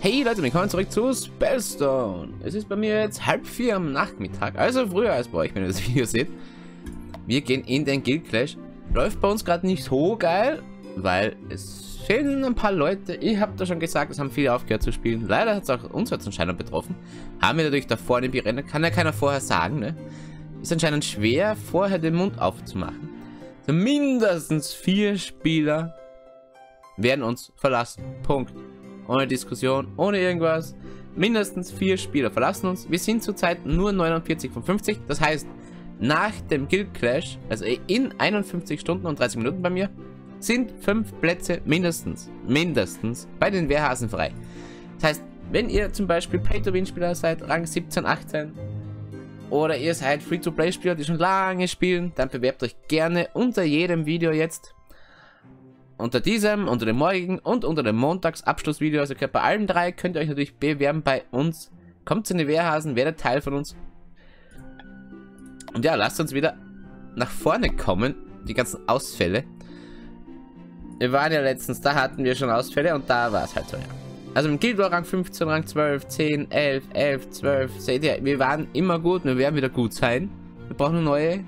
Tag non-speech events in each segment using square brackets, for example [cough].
Hey Leute, willkommen zurück zu Spellstone. Es ist bei mir jetzt halb vier am Nachmittag, also früher als bei euch, wenn ihr das Video seht. Wir gehen in den Guild Clash. Läuft bei uns gerade nicht so geil, weil es fehlen ein paar Leute. Ich habe da schon gesagt, es haben viele aufgehört zu spielen. Leider hat es auch uns jetzt anscheinend betroffen. Haben wir natürlich da vorne die Rennen, kann ja keiner vorher sagen, ne? Ist anscheinend schwer, vorher den Mund aufzumachen. So mindestens vier Spieler werden uns verlassen. Punkt ohne Diskussion, ohne irgendwas. Mindestens vier Spieler verlassen uns. Wir sind zurzeit nur 49 von 50. Das heißt, nach dem Guild Clash, also in 51 Stunden und 30 Minuten bei mir, sind fünf Plätze mindestens, mindestens bei den Wehrhasen frei. Das heißt, wenn ihr zum Beispiel Pay-to-Win-Spieler seid, Rang 17, 18, oder ihr seid Free-to-Play-Spieler, die schon lange spielen, dann bewerbt euch gerne unter jedem Video jetzt unter diesem, unter dem morgigen und unter dem Montagsabschlussvideo, also bei allen drei könnt ihr euch natürlich bewerben bei uns. Kommt zu den Wehrhasen, werdet Teil von uns. Und ja, lasst uns wieder nach vorne kommen, die ganzen Ausfälle. Wir waren ja letztens, da hatten wir schon Ausfälle und da war es halt so, ja. Also im Guild War Rang 15, Rang 12, 10, 11, 11, 12, seht ihr, wir waren immer gut, wir werden wieder gut sein. Wir brauchen neue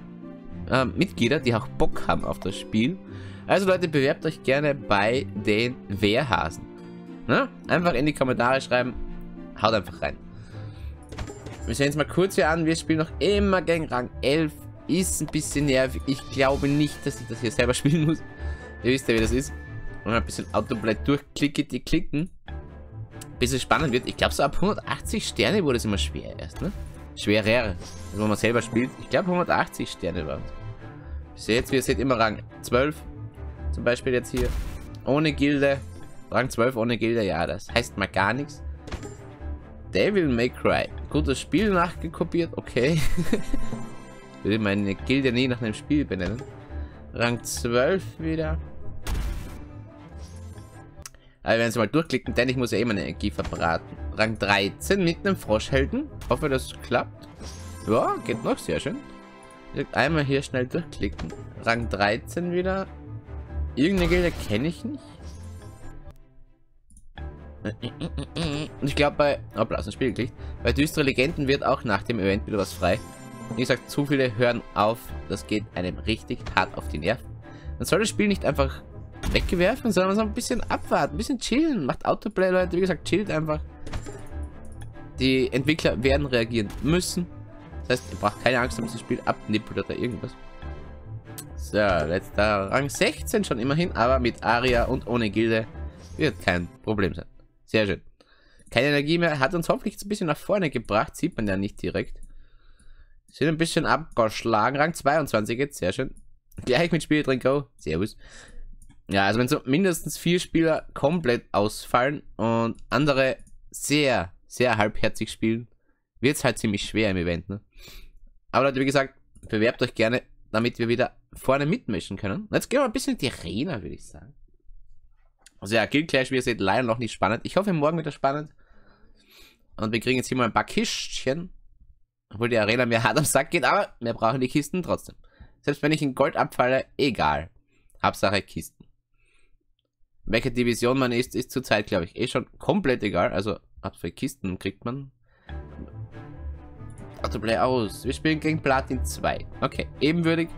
äh, Mitglieder, die auch Bock haben auf das Spiel. Also Leute, bewerbt euch gerne bei den Wehrhasen. Ne? Einfach in die Kommentare schreiben. Haut einfach rein. Wir sehen uns mal kurz hier an. Wir spielen noch immer gegen Rang 11. Ist ein bisschen nervig. Ich glaube nicht, dass ich das hier selber [laughs] spielen muss. Ihr wisst ja, wie das ist. Und ein bisschen Autoplay durchklicke, die klicken. Bis es spannend wird. Ich glaube, so ab 180 Sterne wurde es immer schwer erst, ne? Schwerer. Wenn man selber spielt. Ich glaube, 180 Sterne waren es. Jetzt, wie ihr seht, immer Rang 12. Zum Beispiel jetzt hier. Ohne Gilde. Rang 12 ohne Gilde. Ja, das heißt mal gar nichts. Devil May Cry. Gutes Spiel nachgekopiert. Okay. [laughs] Würde meine Gilde nie nach einem Spiel benennen. Rang 12 wieder. Aber wenn Sie mal durchklicken, denn ich muss ja eh meine Energie verbraten. Rang 13 mit einem Froschhelden. Hoffe, das klappt. Ja, geht noch sehr schön. Einmal hier schnell durchklicken. Rang 13 wieder. Irgendeine Gilde kenne ich nicht. Und ich glaube bei... Oh, blasen Spiel geklickt. Bei düstere Legenden wird auch nach dem Event wieder was frei. Wie gesagt, zu viele hören auf. Das geht einem richtig hart auf die Nerven. Man soll das Spiel nicht einfach wegwerfen, sondern so ein bisschen abwarten, ein bisschen chillen. Macht Autoplay, Leute. Wie gesagt, chillt einfach. Die Entwickler werden reagieren müssen. Das heißt, ihr braucht keine Angst, dass das Spiel abnippelt oder irgendwas. So, letzter Rang 16 schon immerhin, aber mit Aria und ohne Gilde wird kein Problem sein. Sehr schön. Keine Energie mehr, hat uns hoffentlich ein bisschen nach vorne gebracht, sieht man ja nicht direkt. Sind ein bisschen abgeschlagen, Rang 22 jetzt, sehr schön. Gleich mit Spiel drin, go, servus. Ja, also wenn so mindestens vier Spieler komplett ausfallen und andere sehr, sehr halbherzig spielen, wird es halt ziemlich schwer im Event, ne? Aber Leute, wie gesagt, bewerbt euch gerne damit wir wieder vorne mitmischen können. Jetzt gehen wir ein bisschen in die Arena, würde ich sagen. Also ja, Guild Clash, wie ihr seht, leider noch nicht spannend. Ich hoffe, morgen wird das spannend. Und wir kriegen jetzt hier mal ein paar Kistchen. Obwohl die Arena mir [laughs] hart am Sack geht, aber wir brauchen die Kisten trotzdem. Selbst wenn ich in Gold abfalle, egal. Hauptsache Kisten. Welche Division man ist, ist zurzeit, glaube ich, eh schon komplett egal. Also, ab für Kisten kriegt man. Autoplay aus. Wir spielen gegen Platin 2. Okay, ebenwürdig.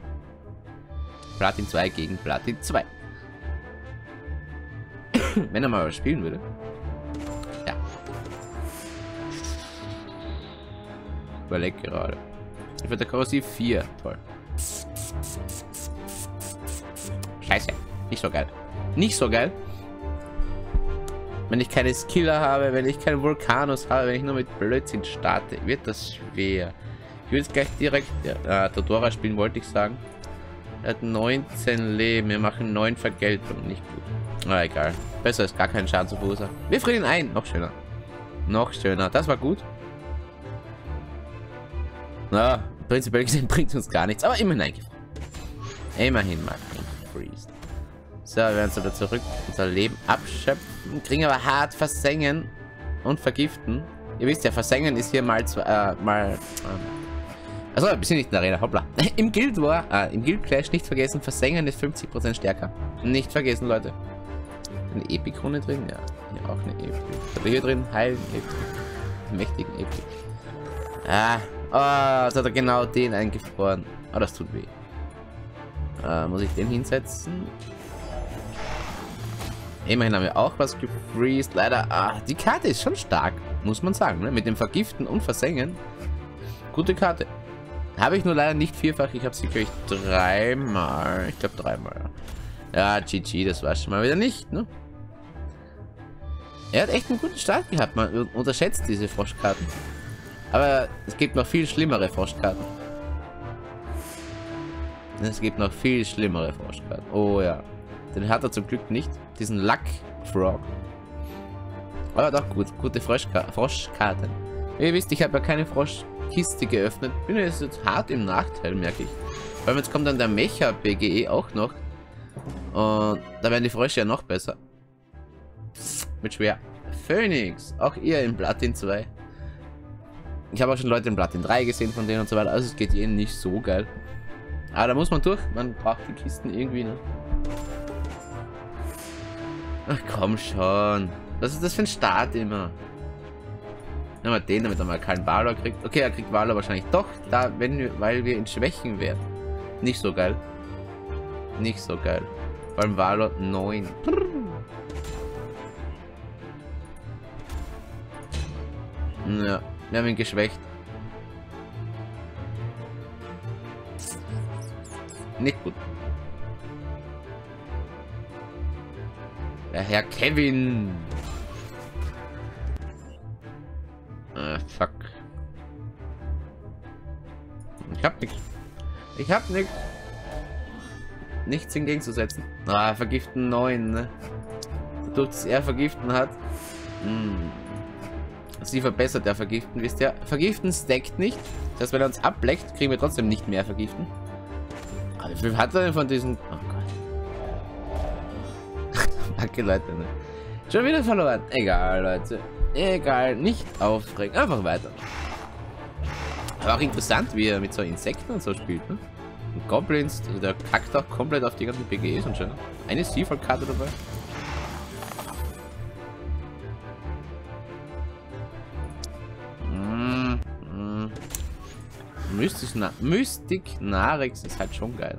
Platin 2 gegen Platin 2. Wenn er mal was spielen würde. Ja. Überleg gerade. Ich würde Korrosiv 4. Toll. Scheiße. Nicht so geil. Nicht so geil. Wenn ich keine Skiller habe, wenn ich keinen Vulkanus habe, wenn ich nur mit Blödsinn starte, wird das schwer. Ich will jetzt gleich direkt äh, Todora spielen, wollte ich sagen. Er hat 19 Leben. Wir machen 9 Vergeltung. Nicht gut. Na egal. Besser ist gar keinen Schaden zu verursachen. Wir frieren ein. Noch schöner. Noch schöner. Das war gut. Na, prinzipiell gesehen bringt uns gar nichts. Aber immerhin eingefroren. Immerhin mal eingefriest. So, wir werden wieder zurück unser Leben abschöpfen. Kriegen aber hart versengen und vergiften. Ihr wisst ja, versengen ist hier mal, äh, mal, ähm, also ein bisschen nicht in der Arena, hoppla. [laughs] Im Guild War, äh, im Guild Clash nicht vergessen, versengen ist 50% stärker. Nicht vergessen, Leute. Eine Epikrone drin, ja. Hier auch eine. Aber hier drin heilen Epik. Mächtigen Epik. Ah, oh, jetzt hat er genau den eingefroren. Oh, das tut weh. Äh, muss ich den hinsetzen? Immerhin haben wir auch was gefreezed. Leider, ah, die Karte ist schon stark, muss man sagen. Ne? Mit dem Vergiften und Versengen. Gute Karte. Habe ich nur leider nicht vierfach. Ich habe sie, glaube dreimal. Ich glaube, dreimal. Ja, GG, das war schon mal wieder nicht, ne? Er hat echt einen guten Start gehabt. Man unterschätzt diese Froschkarten. Aber es gibt noch viel schlimmere Froschkarten. Es gibt noch viel schlimmere Froschkarten. Oh ja. Den hat er zum Glück nicht. Diesen Luck Frog. Aber doch gut. Gute Froschka Froschkarten. Ihr wisst, ich habe ja keine Froschkiste geöffnet. Bin jetzt hart im Nachteil, merke ich. Weil jetzt kommt dann der Mecha BGE auch noch. Und da werden die Frösche ja noch besser. Mit schwer. Phoenix. Auch ihr in Platin 2. Ich habe auch schon Leute in Platin 3 gesehen von denen und so weiter. Also es geht ihnen nicht so geil. Aber da muss man durch. Man braucht die Kisten irgendwie, ne? Ach komm schon. Was ist das für ein Start immer? Nehmen wir den, damit er mal keinen Valor kriegt. Okay, er kriegt Valor wahrscheinlich doch, da, wenn wir, weil wir ihn schwächen werden. Nicht so geil. Nicht so geil. Allem Valor 9. Ja, wir haben ihn geschwächt. Nicht gut. Der Herr Kevin. Ich hab nichts. Ich hab nichts. Nichts entgegenzusetzen. Ah, vergiften 9, ne? Dadurch, dass er vergiften hat. Hm. Sie verbessert er vergiften, wisst ihr? Vergiften stackt nicht. Das heißt, wenn er uns ableckt, kriegen wir trotzdem nicht mehr vergiften. Aber wie viel hat er denn von diesen... Oh Gott. [laughs] Danke, Leute. Ne? Schon wieder verloren. Egal, Leute. Egal. Nicht aufregen. Einfach weiter. Aber auch interessant, wie er mit so Insekten und so spielt, ne? Und Goblins, also der kackt auch komplett auf die ganzen BGEs und schon. Eine Seafall-Karte dabei. Mystic, Na Mystic Narix ist halt schon geil.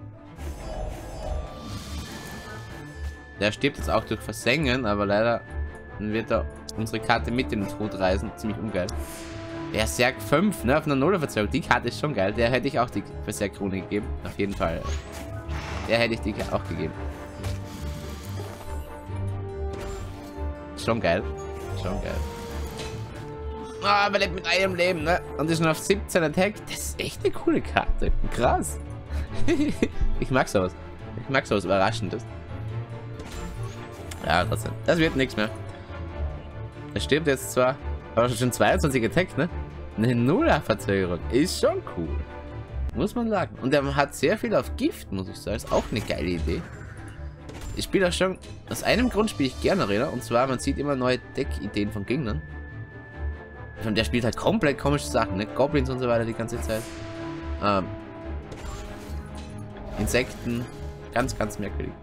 Der stirbt jetzt auch durch Versengen, aber leider wird er unsere Karte mit in den Tod reisen. Ziemlich ungeil. Berserk 5, ne? Auf einer Nuller-Verzögerung. Die Karte ist schon geil. Der hätte ich auch die Berserk-Krone gegeben. Auf jeden Fall. Der hätte ich die auch gegeben. Schon geil. Schon geil. Ah, oh, lebt mit einem Leben, ne? Und ist schon auf 17 Attack. Das ist echt eine coole Karte. Krass. [laughs] ich mag sowas. Ich mag sowas Überraschendes. Ja, trotzdem. Das wird nichts mehr. Er stirbt jetzt zwar, aber schon 22 Attack, ne? Eine Nuller-Verzögerung. Ist schon cool. Muss man sagen. Und er hat sehr viel auf Gift, muss ich sagen. Ist auch eine geile Idee. Ich spiele auch schon... Aus einem Grund spiele ich gerne Arena. Und zwar, man sieht immer neue Deck-Ideen von Gegnern. Und der spielt halt komplett komische Sachen, ne? Goblins und so weiter die ganze Zeit. Ähm, Insekten. Ganz, ganz merkwürdig.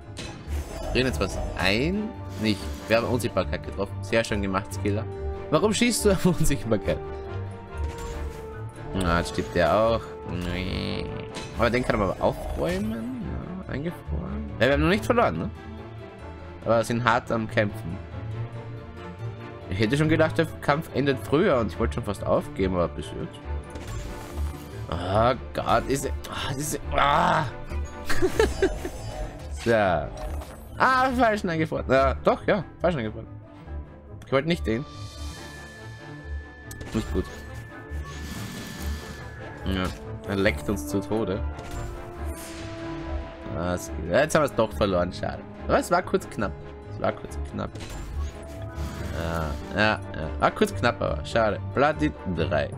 Drehen jetzt was ein? Nicht. Wir haben Unsichtbarkeit getroffen. Sehr schön gemacht, Skiller. Warum schießt du auf [laughs] Unsichtbarkeit? Ah, jetzt stirbt der auch. Nee. Aber den kann man aber aufräumen. Ja, eingefroren. Ja, wir haben noch nicht verloren, ne? Aber sind hart am Kämpfen. Ich hätte schon gedacht, der Kampf endet früher und ich wollte schon fast aufgeben, aber bis jetzt. Oh Gott, ist oh, diese. Ah. [laughs] so. Ah, falsch eingefroren. Ja, doch, ja, falsch eingefroren. Ich wollte nicht den. Nicht gut. Ja, er leckt uns zu Tode. Ah, jetzt haben wir es doch verloren, schade. Aber es war kurz knapp. Es war kurz knapp. Ja, ja, ja. War kurz knapp, aber schade. Platin 3.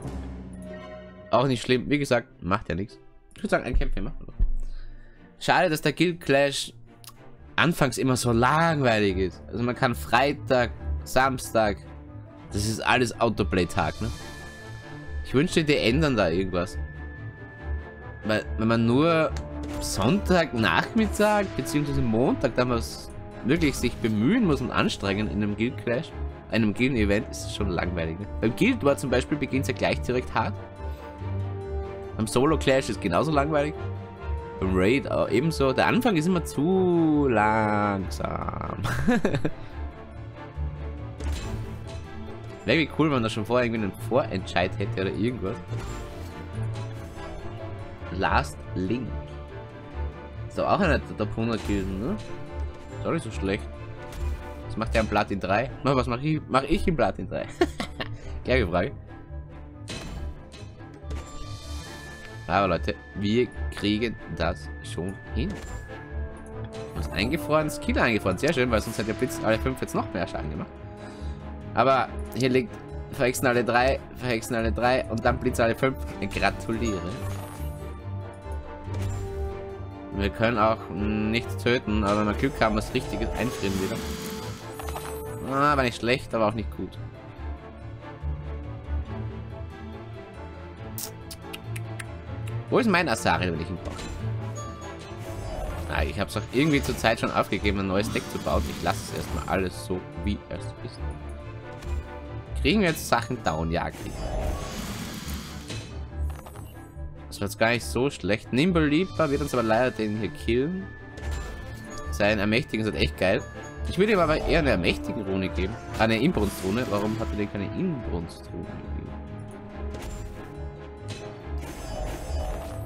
Auch nicht schlimm. Wie gesagt, macht ja nichts. Ich würde sagen, ein Kämpfer machen wir. Schade, dass der Guild Clash anfangs immer so langweilig ist. Also man kann Freitag, Samstag, das ist alles Autoplay-Tag, ne? Ich wünschte, die ändern da irgendwas. Weil, wenn man nur Sonntag, Nachmittag, beziehungsweise Montag was wirklich sich bemühen muss und anstrengen in einem Guild Clash, einem Guild Event, ist es schon langweilig. Ne? Beim Guild War zum Beispiel beginnt es ja gleich direkt hart. Beim Solo Clash ist genauso langweilig. Beim Raid auch ebenso. Der Anfang ist immer zu langsam. [laughs] Wäre wie cool, wenn er schon vorher irgendwie einen Vorentscheid hätte oder irgendwas. Last Link. Ist doch auch einer der Top 100 Gilden, ne? Ist auch nicht so schlecht. Was macht der am Platin 3? Na, [laughs] was mache ich, mach ich im Platin 3? [laughs] Gleiche Frage. Aber Leute, wir kriegen das schon hin. Was eingefroren, Skill eingefroren. Sehr schön, weil sonst hätte der Blitz alle 5 jetzt noch mehr Schaden gemacht. Aber hier liegt verhexen alle 3, verhexen alle 3 und dann Blitz alle 5. Gratuliere. Wir können auch nichts töten, aber wenn wir Glück haben, was Richtiges einfrieren wieder. Ah, war nicht schlecht, aber auch nicht gut. Wo ist mein Asari, wenn ich ihn brauche? Ah, ich habe es auch irgendwie zur Zeit schon aufgegeben, ein neues Deck zu bauen. Ich lasse es erstmal alles so, wie es ist. Kriegen wir jetzt Sachen down? Ja, kriegen Das war jetzt gar nicht so schlecht. Nimble Leaper wird uns aber leider den hier killen. Sein Ermächtigen ist halt echt geil. Ich würde ihm aber eher eine ermächtige Rune geben. Ah, eine Inbrunstrune. Warum hat er denn keine Inbrunstrune gegeben?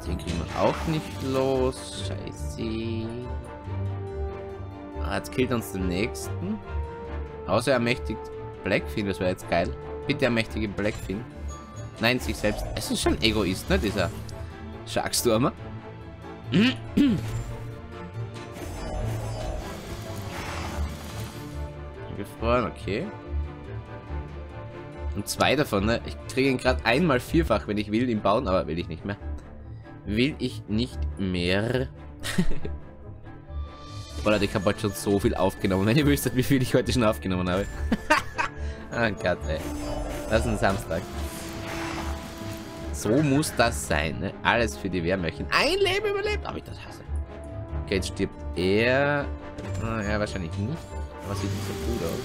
Den kriegen wir auch nicht los. Scheiße. Ah, jetzt killt uns den nächsten. Außer er ermächtigt Blackfin, das wäre jetzt geil. Bitte ermächtige Blackfin. Nein, sich selbst. Es ist schon Egoist, ne, dieser Sharkstormer. [clears throat] Gefroren, okay. Und zwei davon, ne? Ich kriege ihn gerade einmal vierfach, wenn ich will, ihn bauen, aber will ich nicht mehr. Will ich nicht mehr. [laughs] Boah, ich habe heute schon so viel aufgenommen. [laughs] Wenn ihr wüsstet, wie viel ich heute schon aufgenommen habe. [laughs] oh Gott, ey. Das ist ein Samstag. So muss das sein, ne? Alles für die Wehrmärchen. Ein Leben überlebt, aber ich das hasse. Okay, jetzt stirbt er. Oh, ja, wahrscheinlich nicht. Aber sieht nicht so gut aus.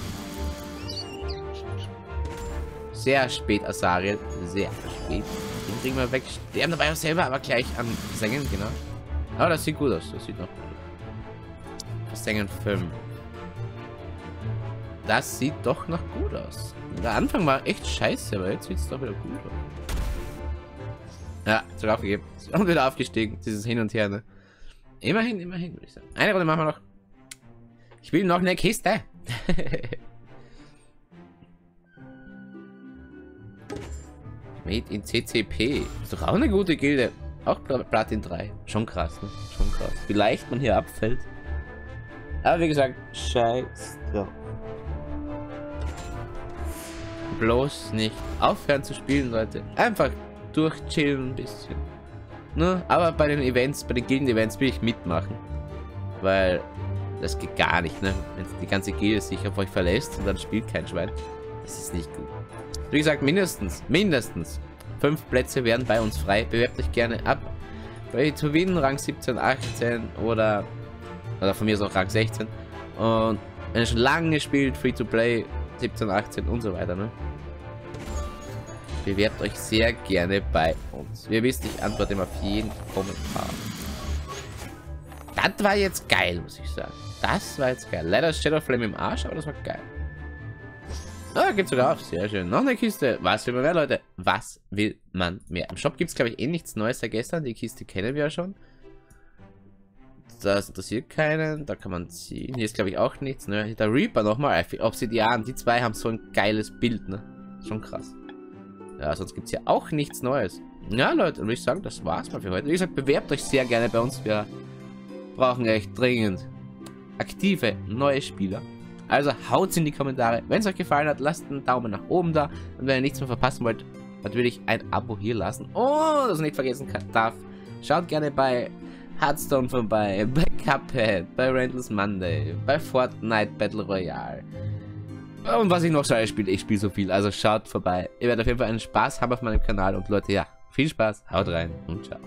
Sehr spät, Asariel. Sehr spät. Den kriegen wir weg. Sterben dabei auch selber, aber gleich am Sengen, genau. Aber das sieht gut aus. Das sieht noch gut aus. Sengen 5. Das sieht doch noch gut aus. Der Anfang war echt scheiße, aber jetzt sieht es doch wieder gut aus. Ja, sogar aufgegeben. Und wieder aufgestiegen. Dieses Hin und Her, ne? Immerhin, immerhin, würde ich sagen. Eine Runde machen wir noch. Ich will noch eine Kiste. [laughs] Made in CCP. Ist doch auch eine gute Gilde. Auch Platin 3. Schon krass, ne? Schon krass. Wie leicht man hier abfällt. Aber wie gesagt, scheiß drauf. Bloß nicht aufhören zu spielen, Leute. Einfach durchchillen ein bisschen. Ne? Aber bei den Events, bei den Gilden-Events will ich mitmachen. Weil das geht gar nicht, ne? Wenn die ganze Gilde sich auf euch verlässt und dann spielt kein Schwein. Das ist nicht gut. Wie gesagt, mindestens, mindestens fünf Plätze werden bei uns frei. Bewerbt euch gerne ab. Bei to win Rang 17, 18 oder oder von mir ist auch Rang 16. Und wenn ihr schon lange spielt, Free to Play 17, 18 und so weiter, ne? Bewerbt euch sehr gerne bei uns. Ihr wisst, ich antworte immer auf jeden Kommentar. Das war jetzt geil, muss ich sagen. Das war jetzt geil. Leider ist Shadow Flame im Arsch, aber das war geil. Ah, geht sogar auf. Sehr schön. Noch eine Kiste. Was will man mehr, Leute? Was will man mehr? Im Shop gibt es, glaube ich, eh nichts Neues seit gestern. Die Kiste kennen wir ja schon. Das interessiert keinen. Da kann man ziehen. Hier ist, glaube ich, auch nichts. Ne? Der Reaper nochmal. Obsidian. Die zwei haben so ein geiles Bild. Ne? Schon krass. Ja, sonst gibt es hier auch nichts Neues. Ja, Leute, würde ich sagen, das war's mal für heute. Wie gesagt, bewerbt euch sehr gerne bei uns. Wir brauchen echt dringend aktive neue Spieler. Also haut's in die Kommentare. Wenn es euch gefallen hat, lasst einen Daumen nach oben da. Und wenn ihr nichts mehr verpassen wollt, natürlich ein Abo hier lassen. Und das nicht vergessen darf, schaut gerne bei Hearthstone vorbei, [laughs] bei Cuphead, bei Randall's Monday, bei Fortnite Battle Royale. Und was ich noch so spiele, ich spiele so viel, also schaut vorbei. Ihr werdet auf jeden Fall einen Spaß haben auf meinem Kanal und Leute, ja, viel Spaß, haut rein und ciao.